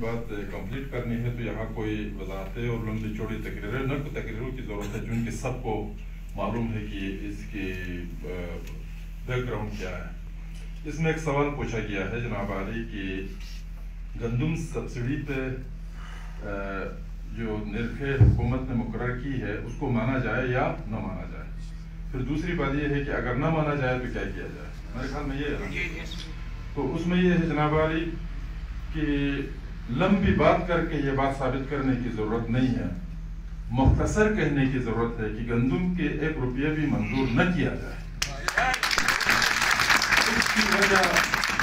بات کمپلیٹ کرنی ہے تو یہاں کوئی وضاحتیں اور لمبی چوڑی تقریریں نہ تقریروں کی ضرورت ہے چونکہ سب کو معلوم ہے کہ اس کی بیک گراؤنڈ کیا ہے۔ اس میں ایک سوال پوچھا گیا ہے جناب علی کہ گندم سبسڈی پہ جو نرخ حکومت نے مقرر کی ہے اس کو مانا جائے یا نہ مانا جائے؟ پھر دوسری بات یہ ہے کہ اگر نہ مانا جائے تو کیا کیا جائے؟ میرے خیال میں یہ ہے۔ تو اس میں یہ ہے جناب علی کہ لمبی بات کر کے یہ بات ثابت کرنے کی ضرورت نہیں ہے۔ مختصر کہنے کی ضرورت ہے کہ گندم کے ایک روپیہ بھی منظور نہ کیا جائے۔ اس کی وجہ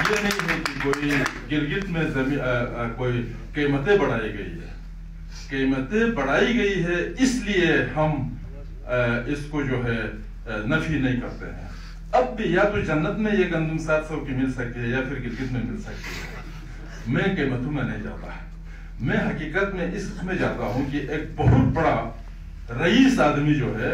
یہ نہیں ہے کہ کوئی گلگت میں کوئی قیمتیں بڑھائی گئی ہے۔ قیمتیں بڑھائی گئی ہے اس لیے ہم اس کو جو ہے نفی نہیں کرتے ہیں۔ اب بھی یا تو جنت میں یہ گندم سات سو کی مل سکتی ہے یا پھر گلگت میں مل سکتی ہے۔ میں قیمتوں میں نہیں جاتا۔ میں حقیقت میں اس میں جاتا ہوں کہ ایک بہت بڑا رئیس آدمی جو ہے،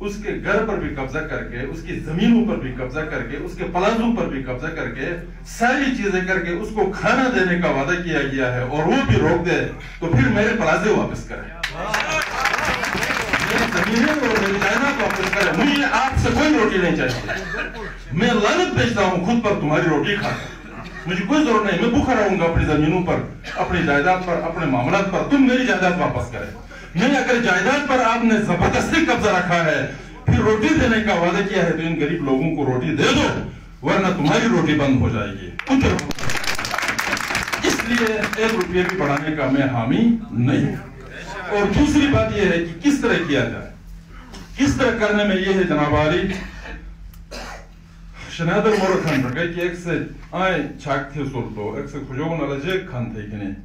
اس کے گھر پر بھی قبضہ کر کے، اس کی زمینوں پر بھی قبضہ کر کے، اس کے پلازوں پر بھی قبضہ کر کے، ساری چیزیں کر کے اس کو کھانا دینے کا وعدہ کیا گیا ہے اور وہ بھی روک دے، تو پھر میرے پلازے واپس کرے زمینیں اور میری جائیداد واپس مجھے آپ سے کوئی روٹی نہیں چاہیے۔ میں لانت بھیجتا ہوں، خود پر تمہاری روٹی کھا مجھے کوئی ضرورت نہیں، میں بھوکا رہوں گا اپنی زمینوں پر، اپنی جائیداد پر، اپنے معاملات پر۔ تم میری جائیداد واپس کرے نہیں اگر جائیداد پر آپ نے زبردستی قبضہ رکھا ہے، پھر روٹی دینے کا وعدہ کیا ہے تو ان غریب لوگوں کو روٹی دے دو، ورنہ تمہاری روٹی بند ہو جائے گی۔ اس لیے ایک روپیہ بھی بڑھانے کا میں حامی نہیں اور دوسری بات یہ ہے کہ کس طرح کیا جائے؟ کس طرح کرنے میں یہ ہے جناب علی kışına da morutan bırak ekse ay çak tesordu ekse kucağın alacak kan tekini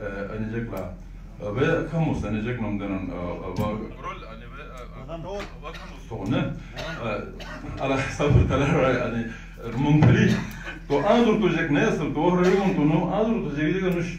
e, anecekla e, ve kamus anecek namdenan sonra ala sabır talar yani e, mumpli to azur tujek ne asır to rayun tunu azur tujek diye konuş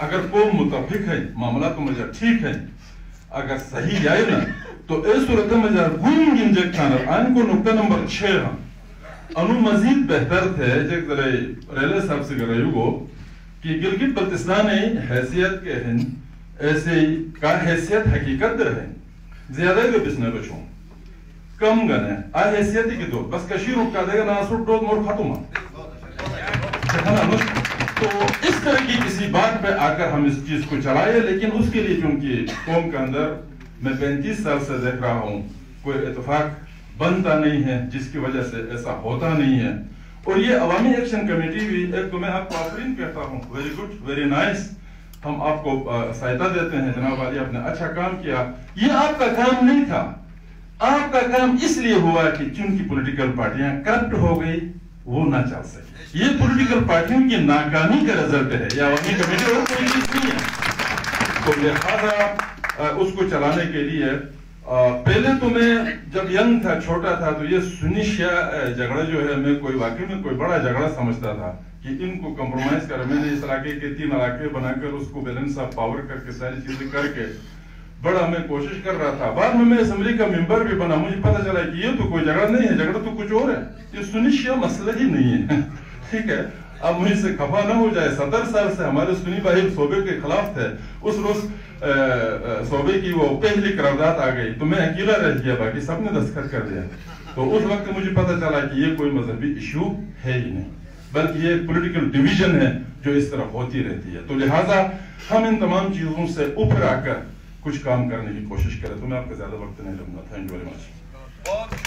اگر کو متفق ہے معاملہ کو مجھے ٹھیک ہے، اگر صحیح جائے نا، تو اے صورت میں مجھے گون گنجے کھانا آئین کو نکتہ نمبر چھے ہاں انو مزید بہتر تھے جیک ذرے ریلے صاحب سے گرہی ہوگو کہ گلگت بلتستان حیثیت کے ہن، ایسے کا حیثیت حقیقت در ہے۔ زیادہ گے بسنے بچوں۔ کم گنے آ حیثیتی کی دو بس کشی رکھا دے گا ناسو ٹوک مور ختم ہاں چھتا نا تو اس طرح کی کسی بات پہ آ کر ہم اس چیز کو چلائے لیکن اس کے لیے چونکہ قوم کے اندر میں پینتیس سال سے دیکھ رہا ہوں، کوئی اتفاق بنتا نہیں ہے، جس کی وجہ سے ایسا ہوتا نہیں ہے۔ اور یہ عوامی ایکشن کمیٹی بھی ایک تو میں آپ کو آفرین کہتا ہوں ویری گڈ ویری نائس ہم آپ کو سہایتا دیتے ہیں، جناب علی، آپ نے اچھا کام کیا۔ یہ آپ کا کام نہیں تھا۔ آپ کا کام اس لیے ہوا کہ چونکہ پولیٹیکل پارٹیاں کرپٹ ہو گئی وہ نہ چل سکے۔ یہ پولیٹیکل پارٹیوں کی ناکامی کا رزلٹ ہے۔ یہ عوامی کمیٹی اور کوئی چیز نہیں ہے۔ تو لہذا اس کو چلانے کے لیے پہلے تو میں جب ینگ تھا، چھوٹا تھا، تو یہ سنیشیا جھگڑا جو ہے، میں کوئی واقعی میں کوئی بڑا جھگڑا سمجھتا تھا کہ ان کو کمپرومائز کر میں نے اس علاقے کے تین علاقے بنا کر اس کو بیلنس آف پاور کر کے ساری چیزیں کر کے بڑا میں کوشش کر رہا تھا۔ بعد میں میں اسمبلی کا ممبر بھی بنا، مجھے پتا چلا کہ یہ تو کوئی جھگڑا نہیں ہے، جھگڑا تو کچھ اور ہے۔ یہ سنیشیا مسئلہ ہی نہیں ہے۔ ٹھیک ہے، اب مجھے سے خفا نہ ہو جائے۔ ستر سال سے ہمارے سنی بھائی صوبے کے خلاف تھے۔ اس روز صوبے کی وہ پہلی قرارداد آ گئی۔ تو میں اکیلا رہ گیا، باقی سب نے دستخط کر دیا۔ تو اس وقت مجھے پتا چلا کہ یہ کوئی مذہبی ایشو ہے ہی نہیں، بلکہ یہ پولیٹیکل ڈیویژن ہے جو اس طرح ہوتی رہتی ہے۔ تو لہٰذا ہم ان تمام چیزوں سے اوپر آ کر کچھ کام کرنے کی کوشش کریں تو میں آپ کا زیادہ وقت نہیں لوں گا۔ Thank you very much